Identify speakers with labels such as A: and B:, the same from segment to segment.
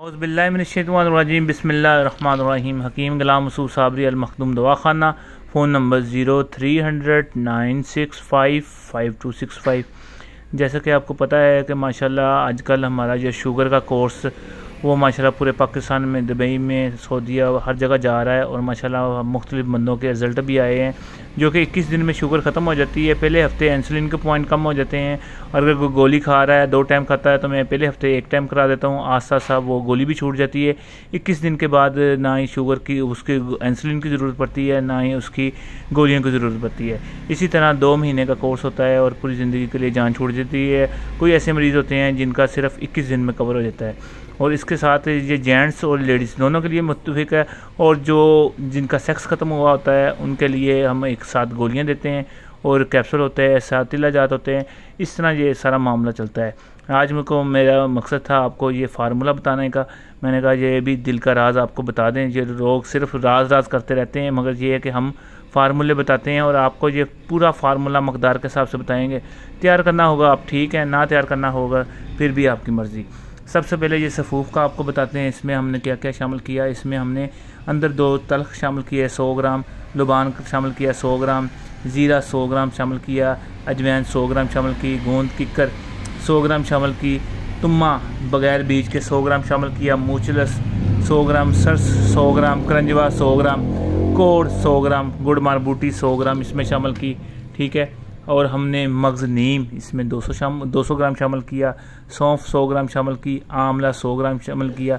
A: अज़बिल्लाशतवाजीम बसमीम हकीम गलाम मसूर साबरी अलमखदूम दवाखाना। Phone number zero three hundred nine six five five two six five. जैसा कि आपको पता है कि माशाल्लाह आजकल हमारा जो शुगर का कोर्स वो माशाल्लाह पूरे पाकिस्तान में, दुबई में सऊदीया हर जगह जा रहा है और माशाल्लाह मुख्तलिफ़ बंदों के रिज़ल्ट भी आए हैं, जो कि 21 दिन में शुगर ख़त्म हो जाती है, पहले हफ़्ते इंसुलिन के पॉइंट कम हो जाते हैं और अगर कोई गोली खा रहा है, दो टाइम खाता है तो मैं पहले हफ़्ते एक टाइम करा देता हूँ, आस्ता आस्ता वो गोली भी छूट जाती है। इक्कीस दिन के बाद ना ही शुगर की, उसकी इंसुलिन की ज़रूरत पड़ती है, ना ही उसकी गोलियों की ज़रूरत पड़ती है। इसी तरह दो महीने का कोर्स होता है और पूरी ज़िंदगी के लिए जान छूट जाती है। कोई ऐसे मरीज़ होते हैं जिनका सिर्फ़ इक्कीस दिन में कवर हो जाता है। और इसके साथ ये जेंट्स और लेडीज़ दोनों के लिए मुतफिक है और जो जिनका सेक्स ख़त्म हुआ होता है, उनके लिए हम एक साथ गोलियाँ देते हैं और कैप्सूल होते हैं, साथ जात होते हैं। इस तरह ये सारा मामला चलता है। आज मेरे को, मेरा मकसद था आपको ये फार्मूला बताने का। मैंने कहा, ये भी दिल का राज आपको बता दें। ये लोग सिर्फ़ राज राज करते रहते हैं, मगर ये है कि हम फार्मूले बताते हैं और आपको ये पूरा फार्मूला मकदार के हिसाब से बताएँगे। तैयार करना होगा, आप ठीक है, ना तैयार करना होगा, फिर भी आपकी मर्ज़ी। सबसे पहले ये सफ़ूफ़ का आपको बताते हैं, इसमें हमने क्या क्या शामिल किया? इसमें हमने अंदर दो तलख शामिल किया सौ ग्राम, लुबान शामिल किया, सौ ग्राम, ज़ीरा सौ ग्राम शामिल किया, अजवैन सौ ग्राम शामिल की, गोंद किकर सौ ग्राम शामिल की, तुम्मा बगैर बीज के सौ ग्राम शामिल किया, मूचलस सौ ग्राम, सरस सौ ग्राम, करंजवा सौ ग्राम, कोड़ सौ ग्राम गुड़ मारबूटी सौ ग्राम इसमें शामिल की, ठीक है? और हमने मगज़ नीम, इसमें 200 शाम 200 ग्राम शामिल किया, सौंफ 100 ग्राम शामिल की, आंवला 100 ग्राम शामिल किया,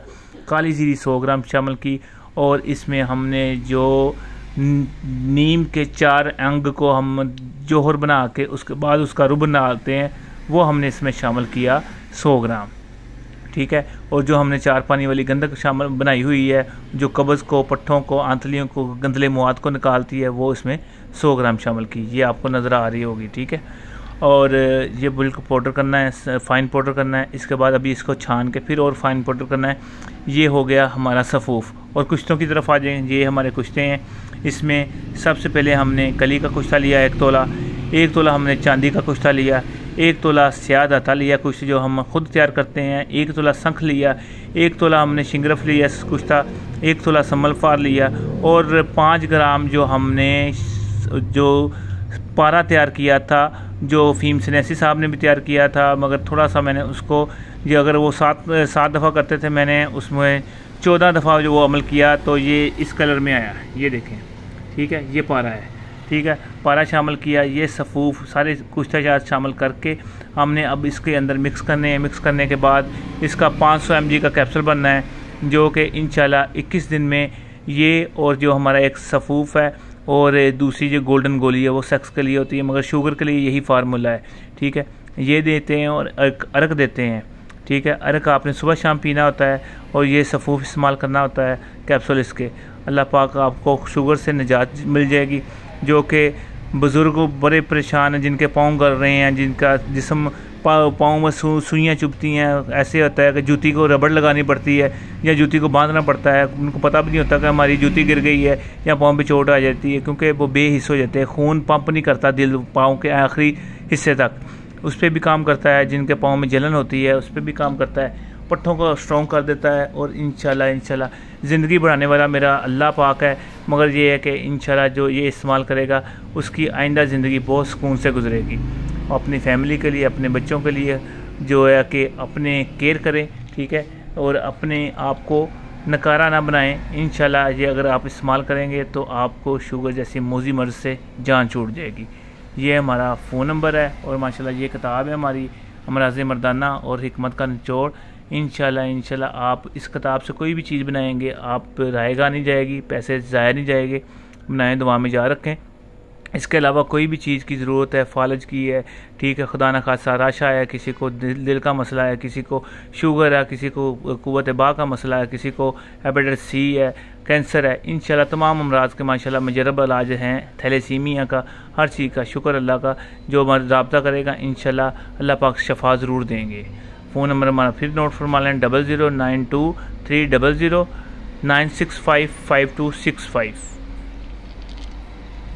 A: काली जीरी 100 ग्राम शामिल की, और इसमें हमने जो नीम के चार अंग को हम जोहर बना के, उसके बाद उसका रुब बनाते हैं, वो हमने इसमें शामिल किया 100 ग्राम। ठीक है? और जो हमने चार पानी वाली गंदक शामिल बनाई हुई है, जो कब्ज़ को, पट्ठों को, आंतलियों को, गंदले मवाद को निकालती है, वो इसमें 100 ग्राम शामिल की। ये आपको नज़र आ रही होगी, ठीक है? और ये बुल्क पाउडर करना है फ़ाइन पाउडर करना है, इसके बाद अभी इसको छान के फिर और फ़ाइन पाउडर करना है। ये हो गया हमारा सफ़ूफ़। और कुश्तों की तरफ़ आ जाएँ, ये हमारे कुश्ते हैं। इसमें सबसे पहले हमने कली का कुश्ता लिया, एक तोला। एक तोला हमने चांदी का कुश्ता लिया। एक तोला स्याद आता लिया, कुछ जो हम खुद तैयार करते हैं। एक तोला संख लिया, एक तोला हमने शिंगरफ लिया कुश्ता एक तोला सम्मल फार लिया और पाँच ग्राम जो हमने जो पारा तैयार किया था, जो फीम सनेसी साहब ने भी तैयार किया था, मगर थोड़ा सा मैंने उसको ये अगर वो सात सात दफ़ा करते थे मैंने उसमें चौदह दफ़ा जो वो अमल किया तो ये इस कलर में आया ये देखें, ठीक है? ये पारा है। ठीक है, पारा शामिल किया, ये सफ़ूफ, सारे कुश्ताजात शामिल करके हमने अब इसके अंदर मिक्स करने हैं। मिक्स करने के बाद इसका 500 सौ का कैप्सूल बनना है, जो कि इन 21 दिन में ये और जो हमारा एक सफ़ूफ है और दूसरी जो गोल्डन गोली है, वो सेक्स के लिए होती है, मगर शुगर के लिए यही फार्मूला है, ठीक है। ये देते हैं और अर्क देते हैं, ठीक है। अर्क आपने सुबह शाम पीना होता है और ये सफ़ूफ इस्तेमाल करना होता है कैप्सूल इसके। अल्लाह पाक आपको शुगर से निजात मिल जाएगी। जो कि बुज़ुर्ग बड़े परेशान हैं जिनके पाँव गल रहे हैं जिनका जिसम पाँव में सु, सुइयाँ चुभती हैं। ऐसे होता है कि जूती को रबड़ लगानी पड़ती है या जूती को बांधना पड़ता है। उनको पता भी नहीं होता कि हमारी जूती गिर गई है या पाँव पे चोट आ जाती है क्योंकि वो बेहिस हो जाते हैं। खून पंप नहीं करता दिल पाँव के आखिरी हिस्से तक। उस पर भी काम करता है जिनके पाँव में जलन होती है उस पर भी काम करता है। पट्ठों को स्ट्रॉन्ग कर देता है और इन शाला ज़िंदगी बढ़ाने वाला मेरा अल्लाह पाक है। मगर ये है कि इन जो ये इस्तेमाल करेगा, उसकी आइंदा ज़िंदगी बहुत सुकून से गुजरेगी। अपनी फैमिली के लिए, अपने बच्चों के लिए जो है कि अपने केयर करें, ठीक है? और अपने आप को नकारा ना बनाएँ। इन ये अगर आप इस्तेमाल करेंगे तो आपको शुगर जैसी मोजी मर्ज से जान छूट जाएगी। ये हमारा फ़ोन नंबर है और माशाल्लाह ये किताब है हमारी अमराज मर्दाना और हमत का निचोड़। इन शाला आप इस किताब से कोई भी चीज़ बनाएँगे आप रायगा नहीं जाएगी पैसे ज़ाया नहीं जाएँगे बनाएँ दुआ में जा रखें। इसके अलावा कोई भी चीज़ की ज़रूरत है फालज की है ठीक है खुदा न खासा राशा है किसी को दिल, दिल का मसला है किसी को शुगर है किसी को कुत बा का मसला है किसी को हेपेटाइटिस सी है कैंसर है इन तमाम अमराज के माशा मजरब इलाज हैं थैलेसीमिया का हर चीज़ का शुक्र अल्लाह का जो रबता करेगा इन अल्लाह पाक शफा ज़रूर देंगे। फ़ोन नंबर हमारा फिर नोट फरमा लें, double zero nine two three double zero nine six five five two six five.